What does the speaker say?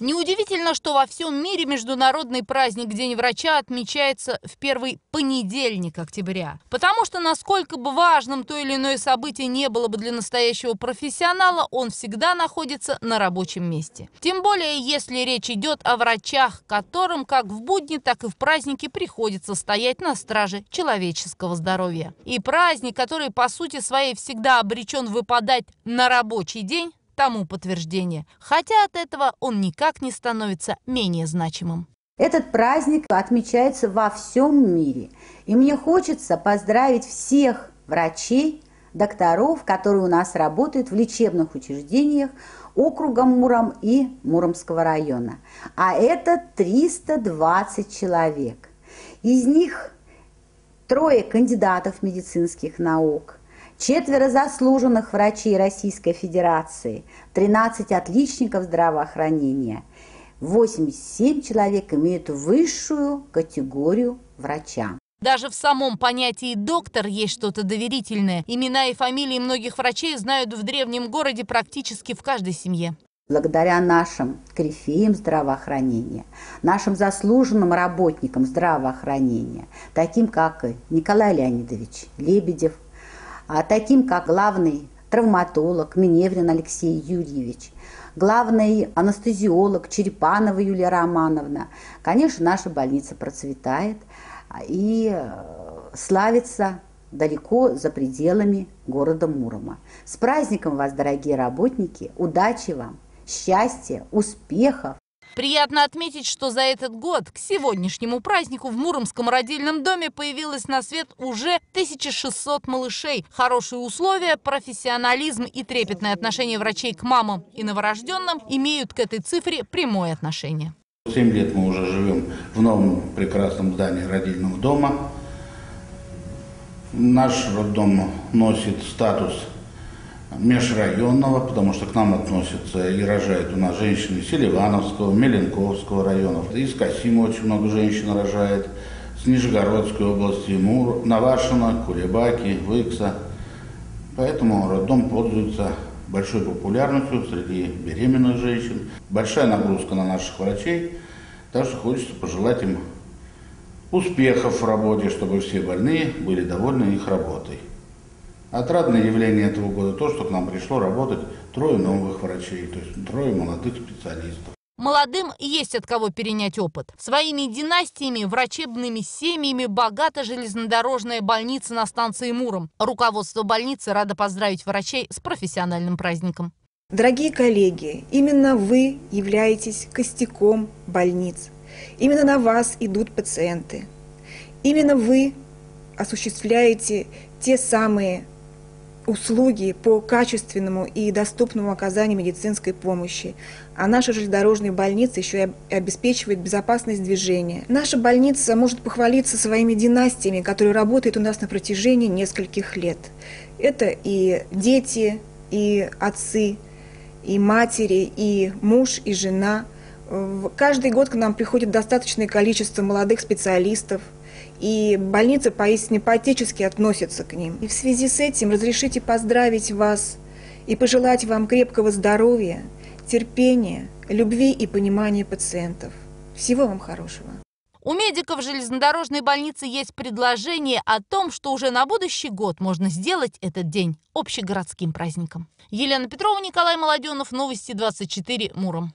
Неудивительно, что во всем мире международный праздник День врача отмечается в первый понедельник октября. Потому что насколько бы важным то или иное событие не было бы для настоящего профессионала, он всегда находится на рабочем месте. Тем более, если речь идет о врачах, которым как в будни, так и в праздники приходится стоять на страже человеческого здоровья. И праздник, который по сути своей всегда обречен выпадать на рабочий день, тому подтверждение, хотя от этого он никак не становится менее значимым. Этот праздник отмечается во всем мире. И мне хочется поздравить всех врачей, докторов, которые у нас работают в лечебных учреждениях округа Муром и Муромского района. А это 320 человек. Из них трое кандидатов медицинских наук – четверо заслуженных врачей Российской Федерации, 13 отличников здравоохранения, 87 человек имеют высшую категорию врача. Даже в самом понятии «доктор» есть что-то доверительное. Имена и фамилии многих врачей знают в древнем городе практически в каждой семье. Благодаря нашим корифеям здравоохранения, нашим заслуженным работникам здравоохранения, таким как Николай Леонидович Лебедев, таким как главный травматолог Миневрин Алексей Юрьевич, главный анестезиолог Черепанова Юлия Романовна. Конечно, наша больница процветает и э, славится далеко за пределами города Мурома. С праздником вас, дорогие работники! Удачи вам, счастья, успехов! Приятно отметить, что за этот год к сегодняшнему празднику в Муромском родильном доме появилось на свет уже 1600 малышей. Хорошие условия, профессионализм и трепетное отношение врачей к мамам и новорожденным имеют к этой цифре прямое отношение. Семь лет мы уже живем в новом прекрасном здании родильного дома. Наш роддом носит статус межрайонного, потому что к нам относятся и рожают у нас женщины Селивановского, Меленковского районов. Из Касима очень много женщин рожает, с Нижегородской области, Мур, Навашино, Кулебаки, Выкса. Поэтому роддом пользуется большой популярностью среди беременных женщин. Большая нагрузка на наших врачей, так что хочется пожелать им успехов в работе, чтобы все больные были довольны их работой. Отрадное явление этого года то, что к нам пришло работать трое новых врачей, то есть трое молодых специалистов. Молодым есть от кого перенять опыт. Своими династиями, врачебными семьями богата железнодорожная больница на станции Муром. Руководство больницы радо поздравить врачей с профессиональным праздником. Дорогие коллеги, именно вы являетесь костяком больниц. Именно на вас идут пациенты. Именно вы осуществляете те самые услуги по качественному и доступному оказанию медицинской помощи. А наша железнодорожная больница еще и обеспечивает безопасность движения. Наша больница может похвалиться своими династиями, которые работают у нас на протяжении нескольких лет. Это и дети, и отцы, и матери, и муж, и жена. Каждый год к нам приходит достаточное количество молодых специалистов – и больница поистине поотечески относится к ним. И в связи с этим разрешите поздравить вас и пожелать вам крепкого здоровья, терпения, любви и понимания пациентов. Всего вам хорошего. У медиков железнодорожной больницы есть предложение о том, что уже на будущий год можно сделать этот день общегородским праздником. Елена Петрова, Николай Молоденов, Новости 24, Муром.